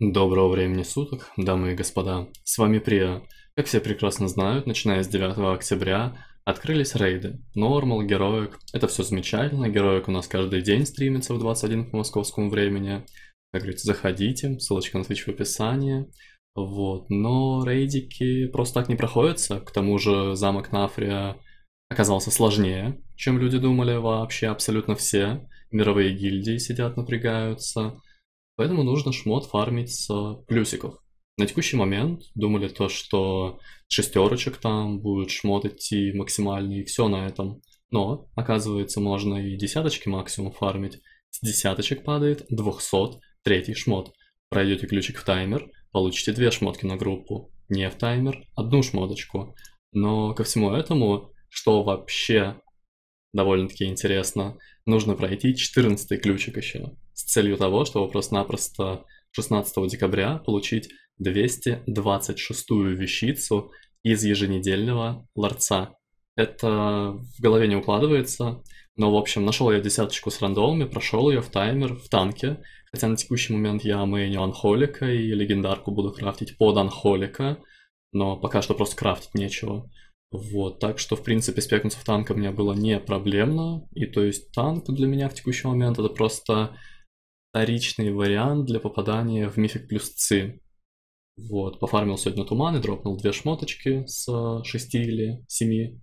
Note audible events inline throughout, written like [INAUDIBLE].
Доброго времени суток, дамы и господа. С вами Прия. Как все прекрасно знают, начиная с 9 октября открылись рейды. Нормал, героик. Это все замечательно. Героик у нас каждый день стримится в 21 по московскому времени. Как говорится, заходите. Ссылочка на Twitch в описании. Вот. Но рейдики просто так не проходятся. К тому же замок Нафрия оказался сложнее, чем люди думали вообще абсолютно все. Мировые гильдии сидят, напрягаются. Поэтому нужно шмот фармить с плюсиков. На текущий момент думали то, что шестерочек там будет шмот идти максимальный, и все на этом. Но, оказывается, можно и десяточки максимум фармить. С десяточек падает 200 третий шмот. Пройдете ключик в таймер, получите две шмотки на группу. Не в таймер, одну шмоточку. Но ко всему этому, что вообще довольно-таки интересно, нужно пройти 14 ключик еще с целью того, чтобы просто-напросто 16 декабря получить 226-ю вещицу из еженедельного ларца. Это в голове не укладывается, но, в общем, нашел я десяточку с рандомами, прошел ее в таймер, в танке, хотя на текущий момент я мейню анхолика и легендарку буду крафтить под анхолика, но пока что просто крафтить нечего. Вот, так что, в принципе, спекнуться в танка мне было не проблемно, и то есть танк для меня в текущий момент это просто вторичный вариант для попадания в мифик плюс ЦИ. Вот, пофармил сегодня туман и дропнул две шмоточки с 6 или 7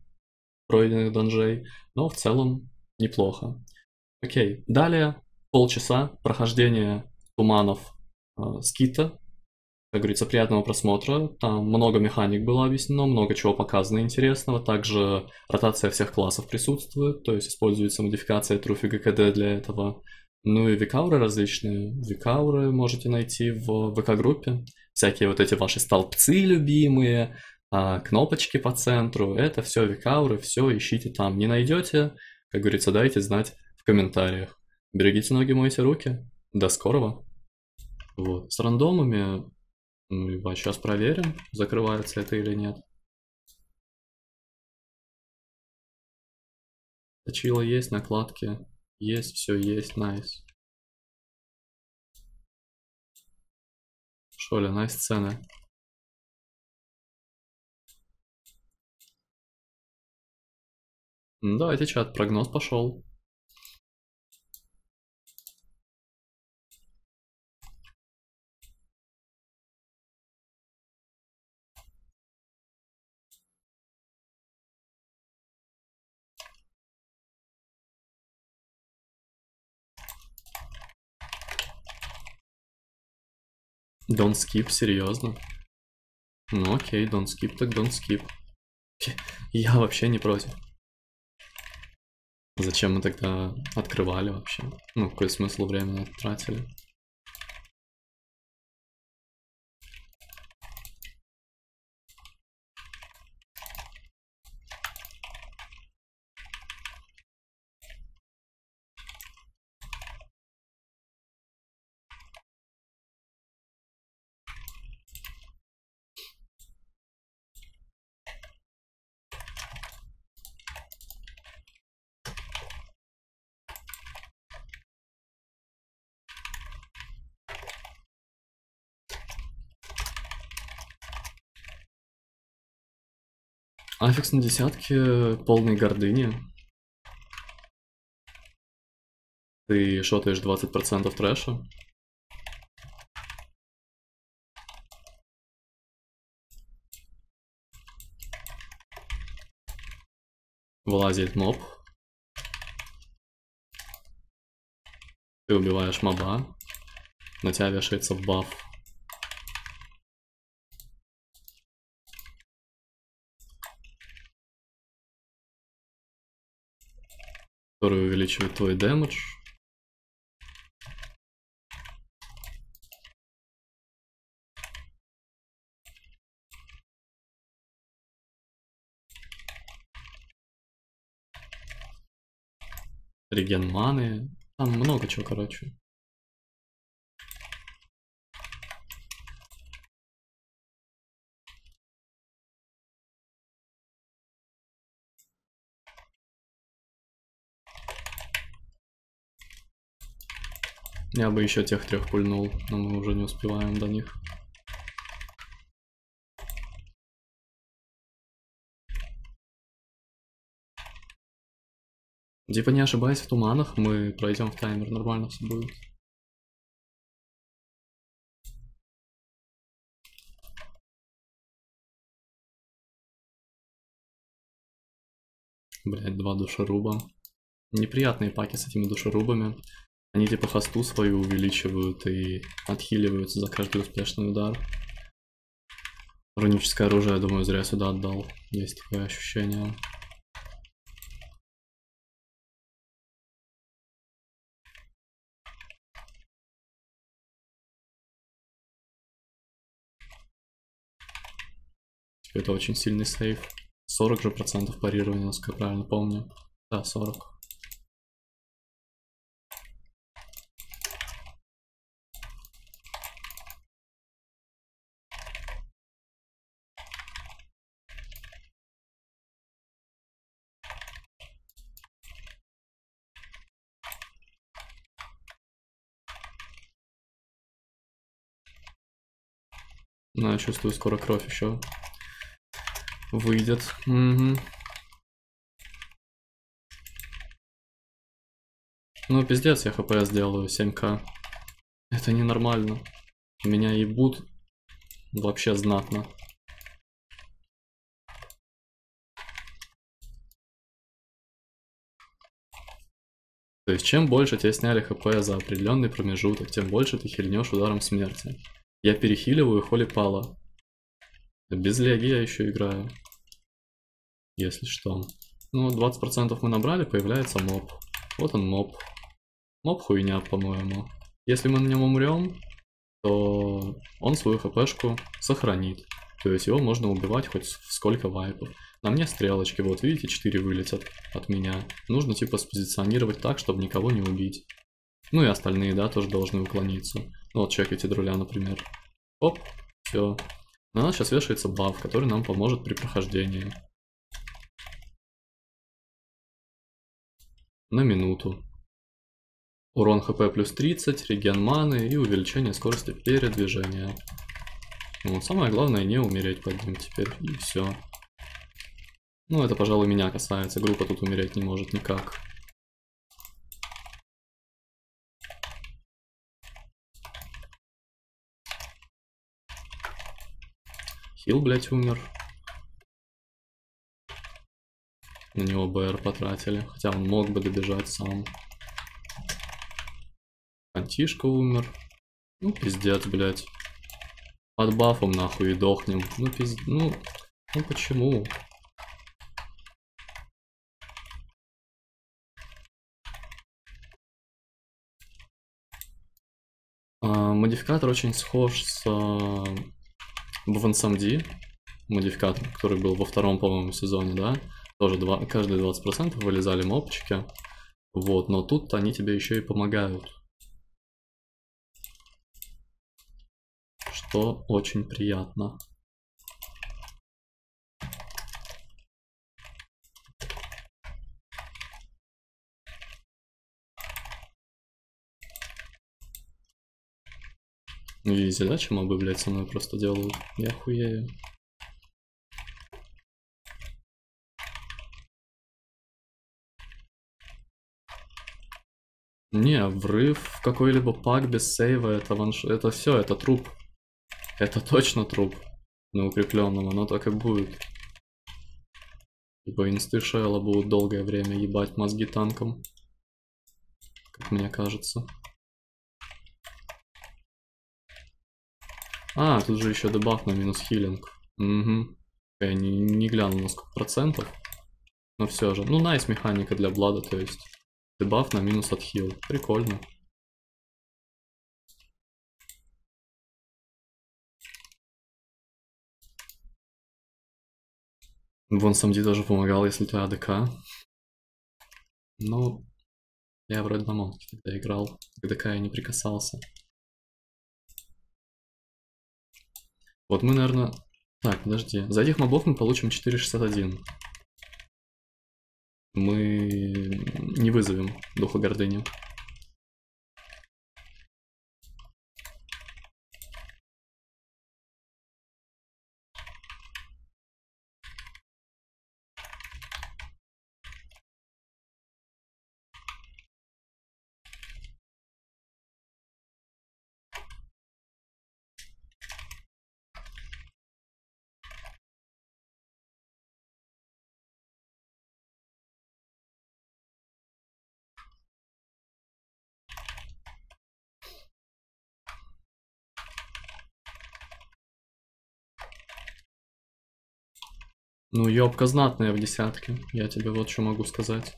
пройденных данжей, но в целом неплохо. Окей, далее полчаса прохождения туманов э, скита. Как говорится, приятного просмотра. Там много механик было объяснено, много чего показано интересного. Также ротация всех классов присутствует, то есть используется модификация Труфи ГКД для этого. Ну и викауры различные. Викауры можете найти в ВК-группе. Всякие вот эти ваши столбцы любимые, а, кнопочки по центру. Это все викауры, все ищите там. Не найдете, как говорится, дайте знать в комментариях. Берегите ноги, мойте руки. До скорого. Вот. С рандомами, ну, сейчас проверим, закрывается это или нет. Точила есть, накладки есть, все есть, найс. Шоля, найс цены. Ну, давайте чат, прогноз пошел. Don't skip, серьезно? Ну окей, don't skip, так don't skip. [LAUGHS] Я вообще не против. Зачем мы тогда открывали вообще? Ну, какой смысл времени тратили? Аффикс на десятке полной гордыни. Ты шотаешь 20% трэша. Вылазит моб. Ты убиваешь моба. На тебя вешается баф который увеличивает твой дэмэдж. Реген маны. Там много чего, короче. Я бы еще тех трех пульнул, но мы уже не успеваем до них. Типа не ошибаясь в туманах, мы пройдем в таймер, нормально все будет. Блять, два душеруба. Неприятные паки с этими душерубами. Они типа хосту свою увеличивают и отхиливаются за каждый успешный удар. Руническое оружие, я думаю, зря сюда отдал. Есть такое ощущение. Это очень сильный сейф. 40 же процентов парирования, насколько я правильно помню. Да, 40. Я чувствую, скоро кровь еще выйдет. Угу. Ну, пиздец, я хп сделаю 7к. Это ненормально. Меня ебут вообще знатно. То есть, чем больше тебе сняли хп за определенный промежуток, тем больше ты хильнешь ударом смерти. Я перехиливаю холи пала. Без леги я еще играю. Если что. Ну, 20% мы набрали, появляется моб. Вот он моб. Моб хуйня, по-моему. Если мы на нем умрем, то он свою хпшку сохранит. То есть его можно убивать хоть сколько вайпов. На мне стрелочки, вот видите, 4 вылетят от меня. Нужно типа спозиционировать так, чтобы никого не убить. Ну и остальные, да, тоже должны уклониться. Ну вот чекайте друля, например. Оп, все. На нас сейчас вешается баф, который нам поможет при прохождении. На минуту. Урон хп плюс 30, реген маны и увеличение скорости передвижения. Ну, самое главное не умереть под ним теперь, и все. Ну, это, пожалуй, меня касается. Группа тут умереть не может никак. Хил, блять, умер. На него БР потратили, хотя он мог бы добежать сам. Антишка умер. Ну, пиздец, блять. Под бафом нахуй и дохнем. Ну, пиздец, ну, ну почему? А, модификатор очень схож с BVNSMD, модификатор, который был во втором, по-моему, сезоне, да? Тоже два, каждые 20% вылезали мопчики. Вот, но тут они тебе еще и помогают. Что очень приятно. Да, чем мобы, блядь, со мной просто делают? Я хуею. Не, врыв в какой-либо пак без сейва, это ванш... это все, это труп. Это точно труп. На укрепленном, оно так и будет. Ибо инсты Шелла будут долгое время ебать мозги танком. Как мне кажется. А, тут же еще дебаф на минус хилинг. Угу. Я не, не глянул на сколько процентов. Но все же. Ну, найс механика для Блада, то есть. Дебаф на минус от хил. Прикольно. Вон Самди тоже помогал, если ты АДК. Ну, я вроде на монке тогда играл. К ДК я не прикасался. Вот мы, наверное... Так, подожди. За этих мобов мы получим 461. Мы не вызовем духа гордыни. Ну, ёбка знатная в десятке. Я тебе вот что могу сказать.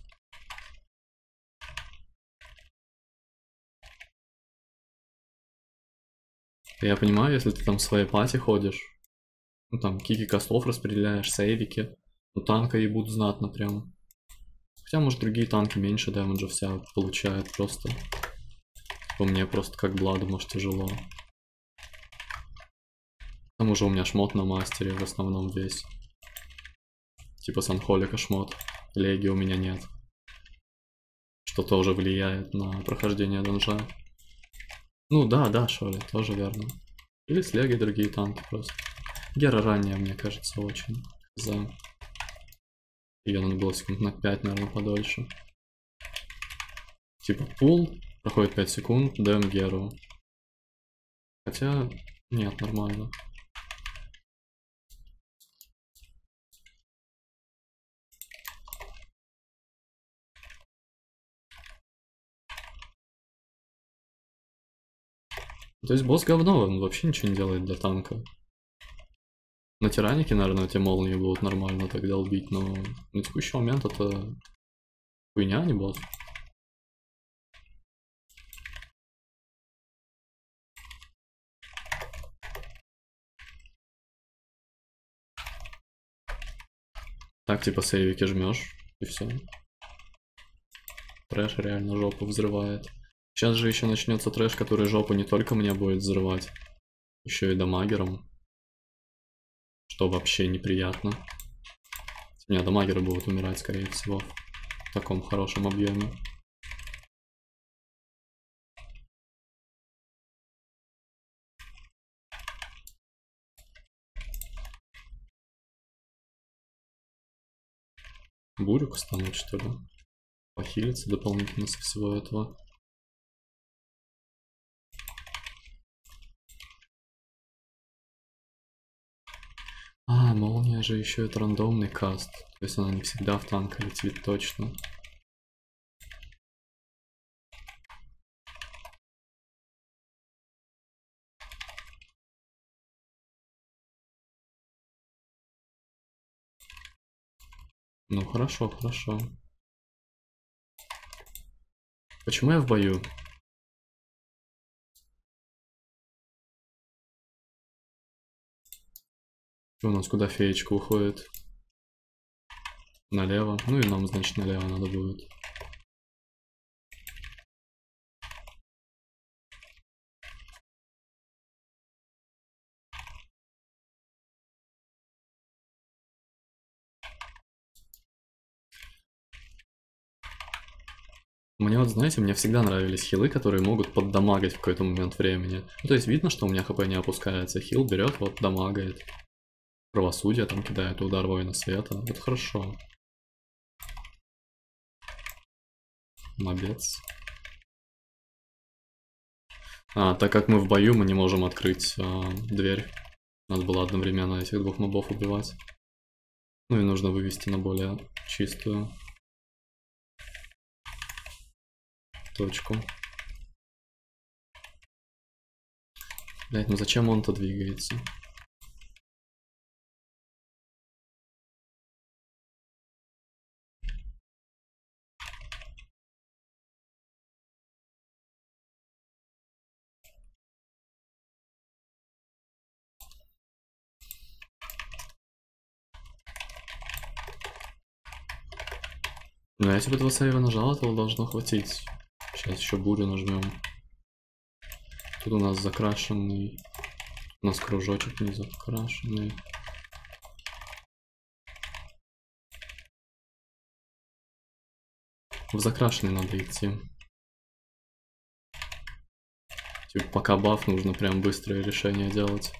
Я понимаю, если ты там в своей пати ходишь, ну там кики костов распределяешь, сейвики, ну танка и будут знатно прям. Хотя, может, другие танки меньше дэмэджа вся получают просто. По мне просто как Бладу, может, тяжело. К тому же у меня шмот на мастере в основном весь. Типа Санхолика шмот. Леги у меня нет. Что тоже влияет на прохождение донжа. Ну да, да, Шоли, тоже верно. Или с Лего другие танки просто. Гера ранее, мне кажется, очень. За... Ее надо было секунд на 5, наверное, подольше. Типа пул, проходит 5 секунд, даем Геру. Хотя, нет, нормально. То есть босс говно, он вообще ничего не делает для танка. На тиранике, наверное, эти молнии будут нормально тогда убить, но на текущий момент это хуйня, а не босс. Так, типа сейвики жмешь, и все. Трэш реально жопу взрывает. Сейчас же еще начнется трэш, который жопу не только мне будет взрывать, еще и дамагером. Что вообще неприятно. Не, дамагеры будут умирать, скорее всего, в таком хорошем объеме. Бурю станут, что ли? Похилиться дополнительно со всего этого. А, молния же еще это рандомный каст. То есть она не всегда в танк летит точно. Ну хорошо, хорошо. Почему я в бою? Что у нас куда феечка уходит? Налево. Ну и нам, значит, налево надо будет. Мне вот, знаете, мне всегда нравились хилы, которые могут поддамагать в какой-то момент времени. Ну, то есть видно, что у меня хп не опускается. Хил берет, вот дамагает правосудие там кидает удар воина света. Это хорошо. Молодец. А, так как мы в бою, мы не можем открыть а, дверь. Надо было одновременно этих двух мобов убивать. Ну и нужно вывести на более чистую точку. Блять, ну зачем он-то двигается? Ну, если бы два сейва нажал, этого должно хватить. Сейчас еще бурю нажмем. Тут у нас закрашенный. У нас кружочек не закрашенный. В закрашенный надо идти. Типа пока баф, нужно прям быстрое решение делать.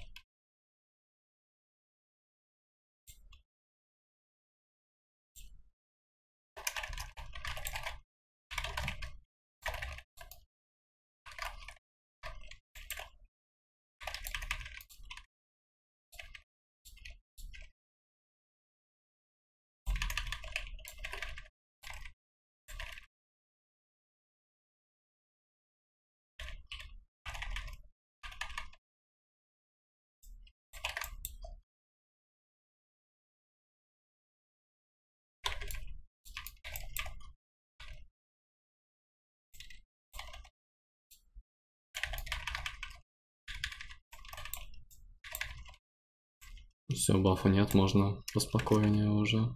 Все, бафа нет, можно поспокойнее уже.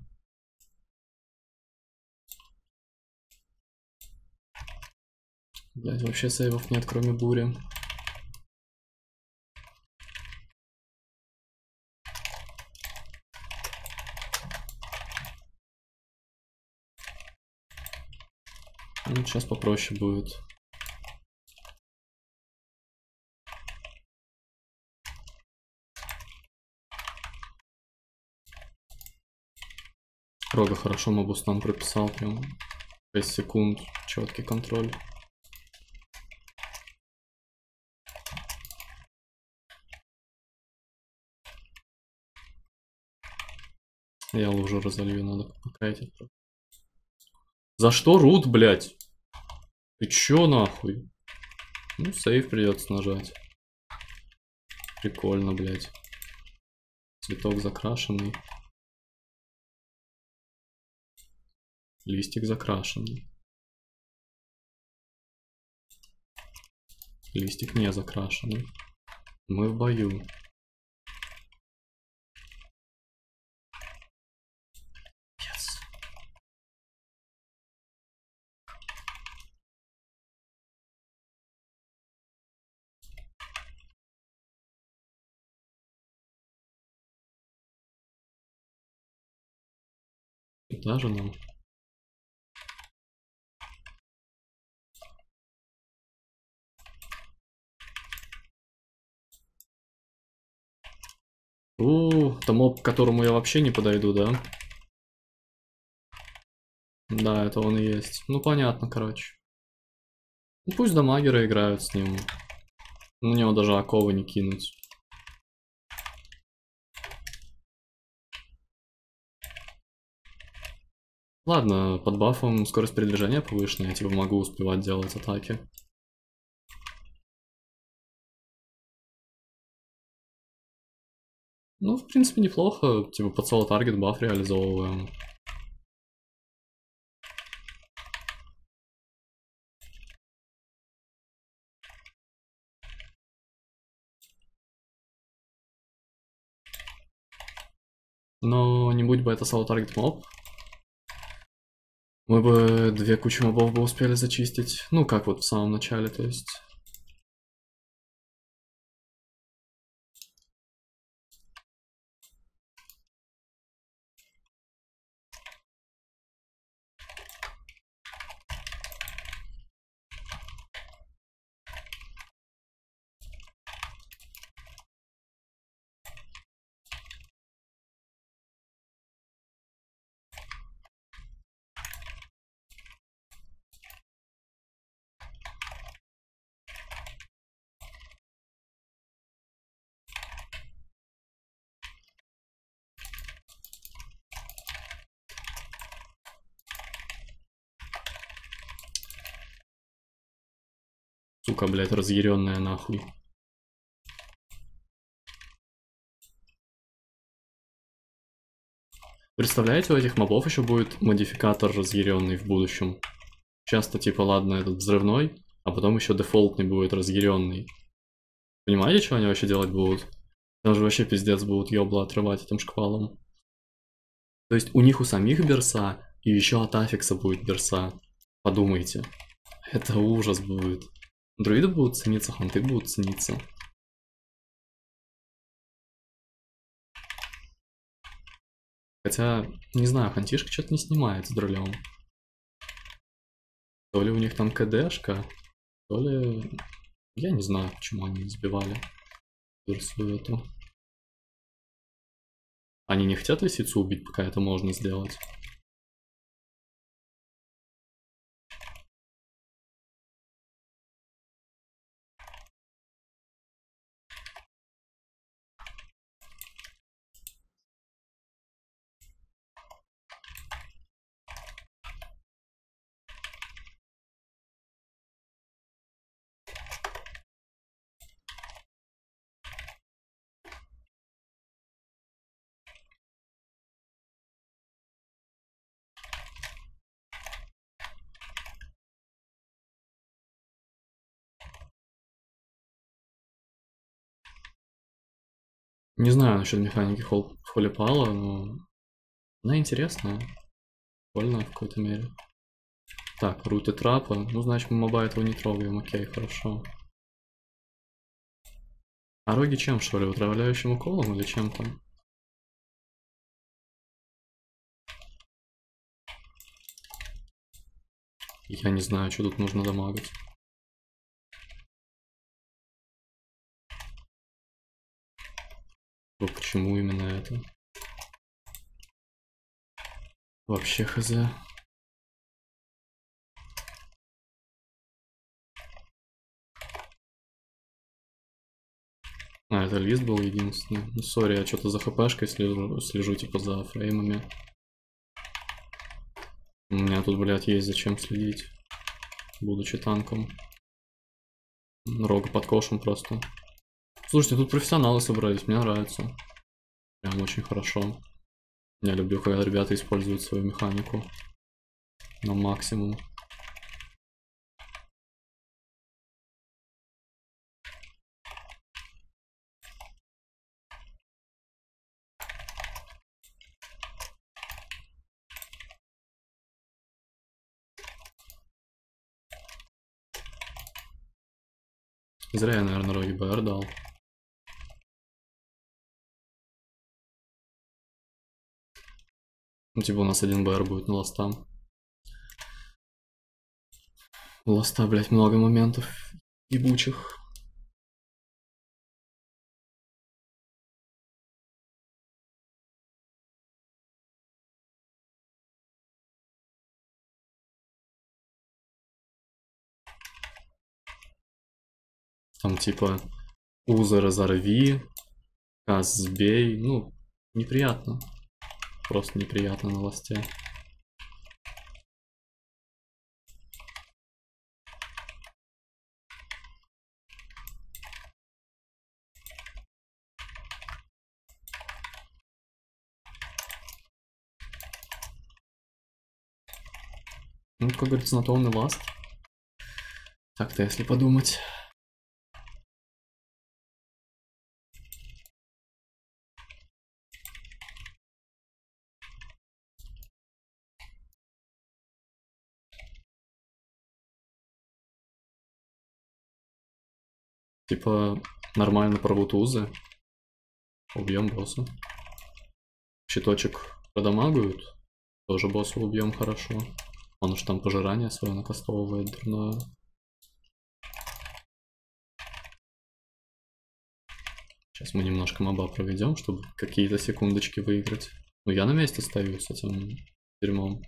Блять, вообще сейвов нет, кроме бури. Ну, сейчас попроще будет. Рога хорошо мобустан прописал прям 6 секунд, четкий контроль. Я лужу разолью, надо покайтить. За что рут, блядь? Ты чё нахуй? Ну, сейф придется нажать. Прикольно, блядь. Цветок закрашенный. Листик закрашенный. Листик не закрашенный. Мы в бою. Даже нам. У, это моб, к которому я вообще не подойду, да? Да, это он и есть. Ну, понятно, короче. Ну, пусть дамагеры играют с ним. На него даже оковы не кинуть. Ладно, под бафом скорость передвижения повышена, я типа могу успевать делать атаки. Ну, в принципе, неплохо. Типа под соло таргет баф реализовываем. Но не будь бы это соло таргет моб, мы бы две кучи мобов бы успели зачистить. Ну, как вот в самом начале, то есть. Сука, блядь, разъяренная нахуй. Представляете, у этих мобов еще будет модификатор разъяренный в будущем. Часто типа, ладно, этот взрывной, а потом еще дефолтный будет разъяренный. Понимаете, что они вообще делать будут? Там же вообще пиздец будут ёбла отрывать этим шквалом. То есть у них у самих берса, и еще от аффикса будет берса. Подумайте. Это ужас будет. Друиды будут цениться, ханты будут цениться. Хотя, не знаю, хантишка что-то не снимает с дролем. То ли у них там КДшка, то ли... Я не знаю, почему они сбивали версию эту. Они не хотят лисицу убить, пока это можно сделать? Не знаю насчет механики холл, но она интересная. Больно в какой-то мере. Так, руты трапа. Ну, значит, мы моба этого не трогаем. Окей, хорошо. А роги чем, что ли? Отравляющим уколом или чем там? Я не знаю, что тут нужно дамагать. Вот почему именно это? Вообще хз. А, это лист был единственный. Ну, сори, я что-то за хпшкой слежу, слежу, типа, за фреймами. У меня тут, блядь, есть зачем следить, будучи танком. Рога под кошем просто. Слушайте, тут профессионалы собрались, мне нравится. Прям очень хорошо. Я люблю, когда ребята используют свою механику на максимум. Зря я, наверное, роги БР дал. Ну, типа у нас один БР будет на ластам. У ласта, блять, много моментов ебучих. Там типа Уза разорви, Каз сбей. Ну, неприятно. Просто неприятно на ласте. Ну, как говорится, на то он и ласт. Так-то, если подумать. Типа, нормально порвут узы. Убьем босса. Щиточек продамагают. Тоже босса убьем хорошо. Он уж там пожирание свое накастовывает дурное. Сейчас мы немножко моба проведем, чтобы какие-то секундочки выиграть. Ну я на месте стою с этим дерьмом.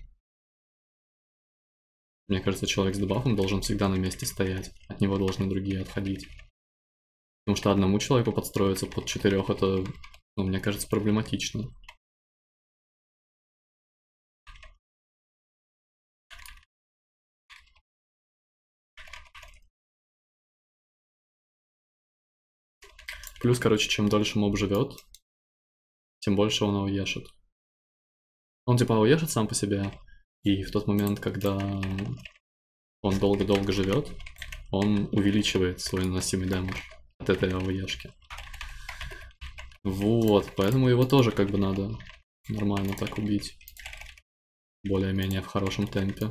Мне кажется, человек с дебафом должен всегда на месте стоять. От него должны другие отходить. Потому что одному человеку подстроиться под четырех это, ну, мне кажется, проблематично. Плюс, короче, чем дольше моб живет, тем больше он ауешит. Он типа ауешит сам по себе, и в тот момент, когда он долго-долго живет, он увеличивает свой наносимый дэмэдж от этой АВЕшки. Вот, поэтому его тоже как бы надо нормально так убить. Более-менее в хорошем темпе.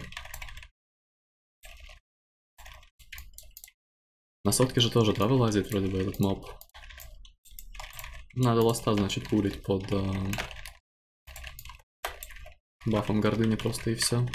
На сотке же тоже, да, вылазит вроде бы этот моб? Надо ласта, значит, пулить под э, бафом гордыни просто и все.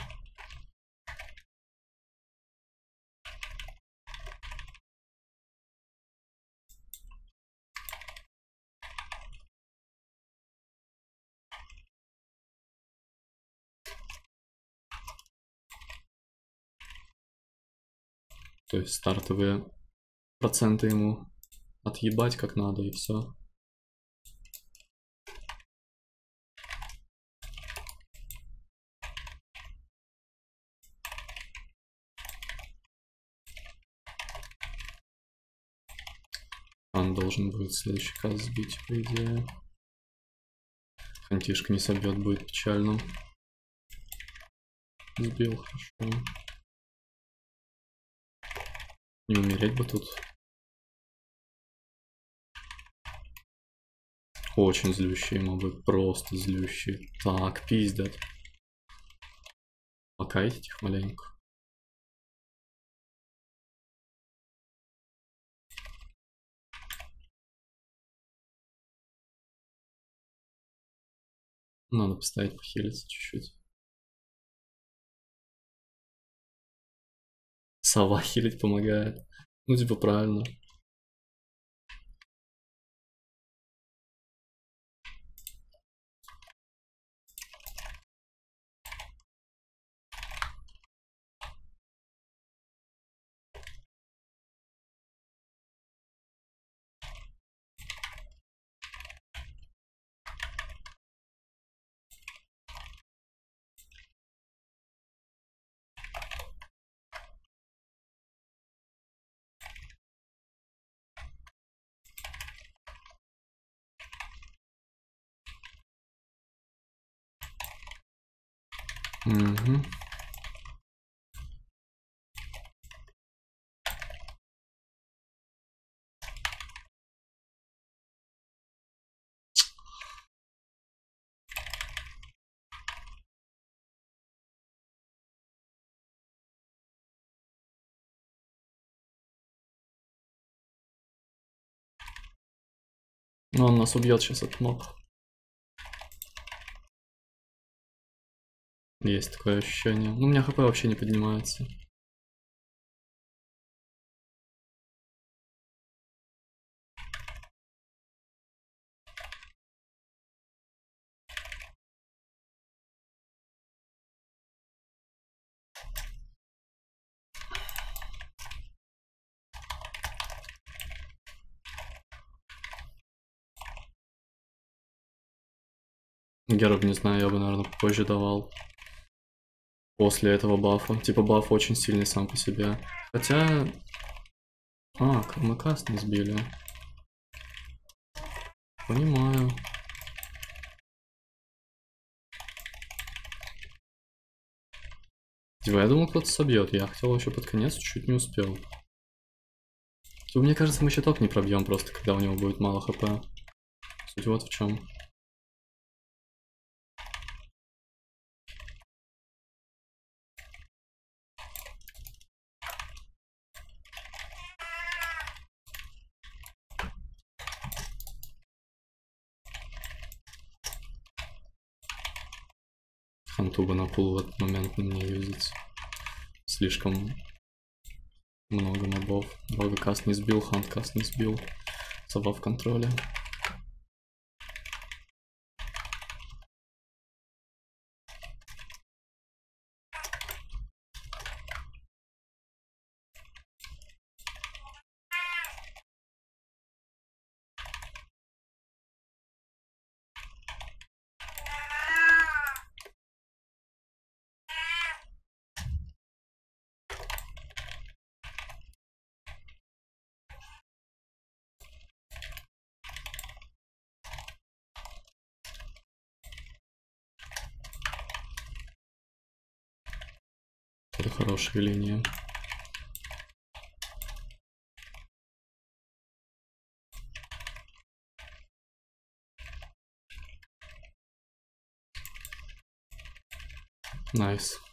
То есть стартовые проценты ему отъебать как надо и все. Он должен будет следующий каз сбить, по идее. Хантишка не собьет, будет печально. Сбил, хорошо. Не умереть бы тут. Очень злющие мобы, просто злющие. Так, пиздят. Покайтите их маленько. Надо поставить похилиться чуть-чуть. Сова [LAUGHS] хилить помогает. Ну, типа, правильно. Ну, он нас убьет сейчас этот моб. Есть такое ощущение. Ну, у меня хп вообще не поднимается. Герб, не знаю, я бы, наверное, позже давал после этого бафа. Типа баф очень сильный сам по себе. Хотя... А, Кармакаст не сбили. Понимаю. Типа, я думал, кто-то собьет. Я хотел еще под конец, чуть не успел. Типа, мне кажется, мы щиток не пробьем просто, когда у него будет мало хп. Суть вот в чем. Хантуба на пул в этот момент не юзать. Слишком много мобов. Вроде каст не сбил, хант каст не сбил. Сова в контроле. Это хорошая линия. Nice.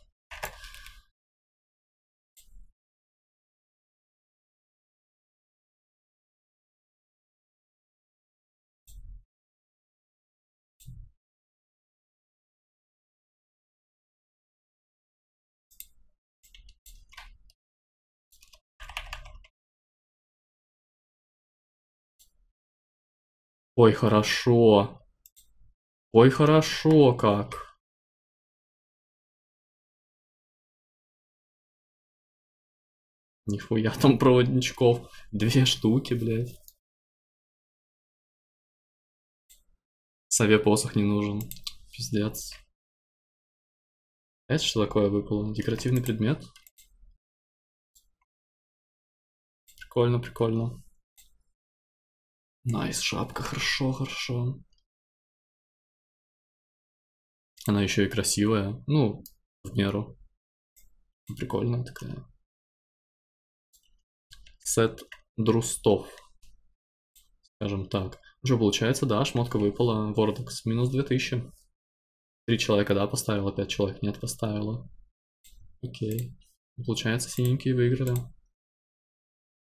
Ой, хорошо. Ой, хорошо как. Нихуя там проводничков. Две штуки, блядь. Сове посох не нужен. Пиздец. Это что такое выпало? Декоративный предмет? Прикольно, прикольно. Nice, шапка, хорошо, хорошо. Она еще и красивая, ну, в меру. Прикольная такая. Сет друстов, скажем так. Что получается, да, шмотка выпала. Вордекс минус 2000. Три человека, да, поставило, пять человек нет поставило. Окей. Получается, синенькие выиграли.